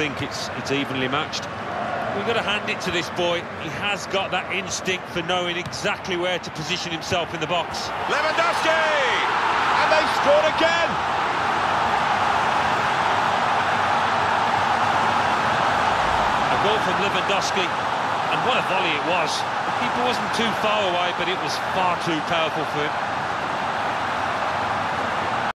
think it's it's evenly matched. We've got to hand it to this boy. He has got that instinct for knowing exactly where to position himself in the box. Lewandowski! And they scored again! A goal from Lewandowski, and what a volley it was. The keeper wasn't too far away, but it was far too powerful for him.